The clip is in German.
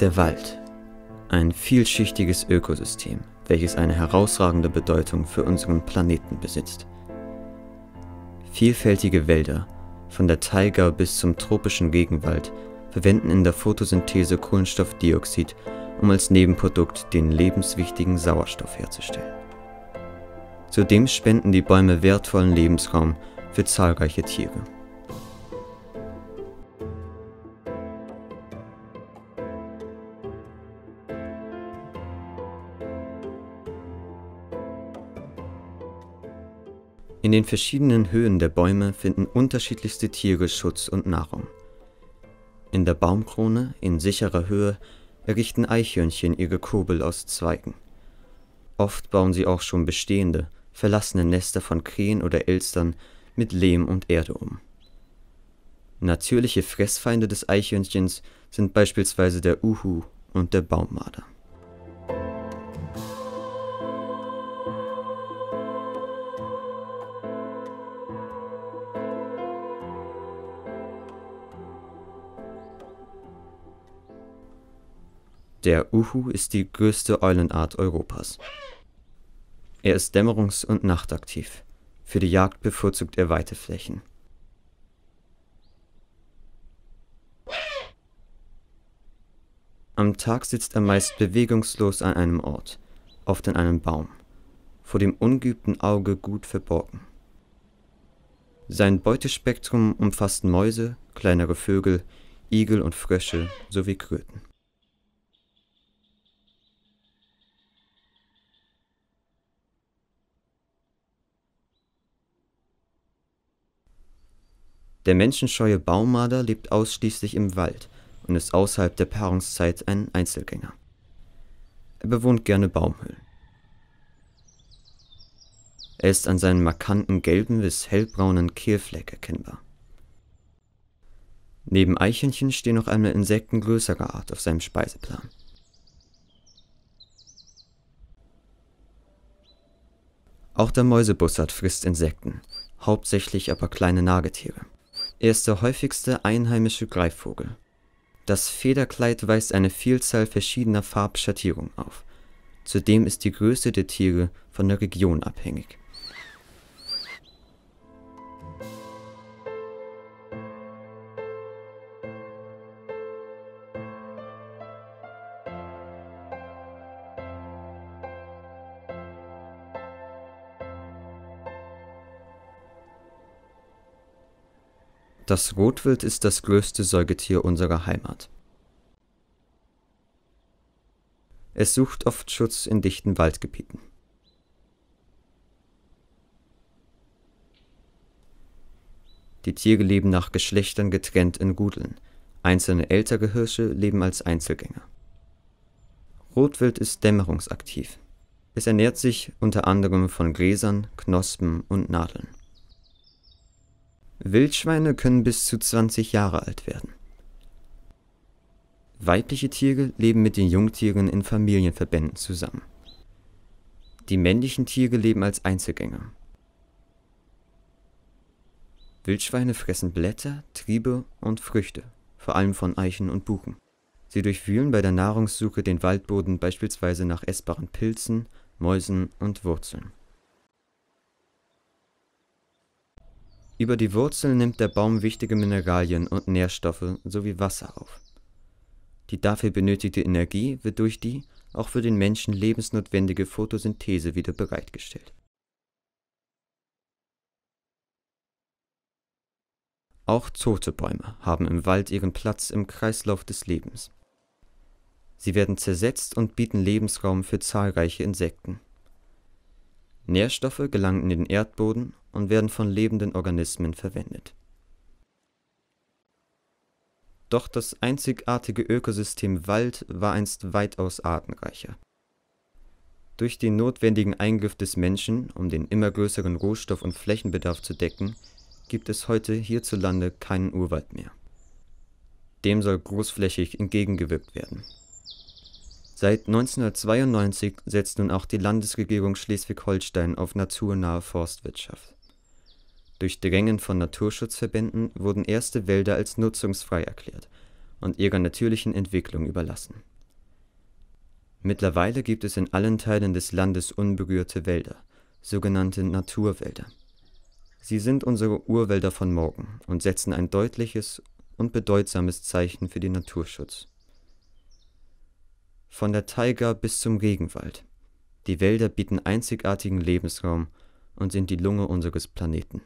Der Wald. Ein vielschichtiges Ökosystem, welches eine herausragende Bedeutung für unseren Planeten besitzt. Vielfältige Wälder, von der Taiga bis zum tropischen Regenwald, verwenden in der Photosynthese Kohlenstoffdioxid, um als Nebenprodukt den lebenswichtigen Sauerstoff herzustellen. Zudem spenden die Bäume wertvollen Lebensraum für zahlreiche Tiere. In den verschiedenen Höhen der Bäume finden unterschiedlichste Tiere Schutz und Nahrung. In der Baumkrone, in sicherer Höhe, errichten Eichhörnchen ihre Kurbel aus Zweigen. Oft bauen sie auch schon bestehende, verlassene Nester von Krähen oder Elstern mit Lehm und Erde um. Natürliche Fressfeinde des Eichhörnchens sind beispielsweise der Uhu und der Baummarder. Der Uhu ist die größte Eulenart Europas. Er ist dämmerungs- und nachtaktiv. Für die Jagd bevorzugt er weite Flächen. Am Tag sitzt er meist bewegungslos an einem Ort, oft in einem Baum, vor dem ungeübten Auge gut verborgen. Sein Beutespektrum umfasst Mäuse, kleinere Vögel, Igel und Frösche sowie Kröten. Der menschenscheue Baummarder lebt ausschließlich im Wald und ist außerhalb der Paarungszeit ein Einzelgänger. Er bewohnt gerne Baumhöhlen. Er ist an seinem markanten gelben bis hellbraunen Kehlfleck erkennbar. Neben Eichhörnchen stehen noch einmal Insekten größerer Art auf seinem Speiseplan. Auch der Mäusebussard frisst Insekten, hauptsächlich aber kleine Nagetiere. Er ist der häufigste einheimische Greifvogel. Das Federkleid weist eine Vielzahl verschiedener Farbschattierungen auf. Zudem ist die Größe der Tiere von der Region abhängig Das Rotwild ist das größte Säugetier unserer Heimat. Es sucht oft Schutz in dichten Waldgebieten. Die Tiere leben nach Geschlechtern getrennt in Gudeln. Einzelne ältere Hirsche leben als Einzelgänger. Rotwild ist dämmerungsaktiv. Es ernährt sich unter anderem von Gräsern, Knospen und Nadeln. Wildschweine können bis zu 20 Jahre alt werden. Weibliche Tiere leben mit den Jungtieren in Familienverbänden zusammen. Die männlichen Tiere leben als Einzelgänger. Wildschweine fressen Blätter, Triebe und Früchte, vor allem von Eichen und Buchen. Sie durchwühlen bei der Nahrungssuche den Waldboden beispielsweise nach essbaren Pilzen, Mäusen und Wurzeln. Über die Wurzeln nimmt der Baum wichtige Mineralien und Nährstoffe sowie Wasser auf. Die dafür benötigte Energie wird durch die auch für den Menschen lebensnotwendige Photosynthese wieder bereitgestellt. Auch tote Bäume haben im Wald ihren Platz im Kreislauf des Lebens. Sie werden zersetzt und bieten Lebensraum für zahlreiche Insekten. Nährstoffe gelangen in den Erdboden und werden von lebenden Organismen verwendet. Doch das einzigartige Ökosystem Wald war einst weitaus artenreicher. Durch den notwendigen Eingriff des Menschen, um den immer größeren Rohstoff- und Flächenbedarf zu decken, gibt es heute hierzulande keinen Urwald mehr. Dem soll großflächig entgegengewirkt werden Seit 1992 setzt nun auch die Landesregierung Schleswig-Holstein auf naturnahe Forstwirtschaft. Durch Drängen von Naturschutzverbänden wurden erste Wälder als nutzungsfrei erklärt und ihrer natürlichen Entwicklung überlassen. Mittlerweile gibt es in allen Teilen des Landes unberührte Wälder, sogenannte Naturwälder. Sie sind unsere Urwälder von morgen und setzen ein deutliches und bedeutsames Zeichen für den Naturschutz. Von der Taiga bis zum Regenwald. Die Wälder bieten einzigartigen Lebensraum und sind die Lunge unseres Planeten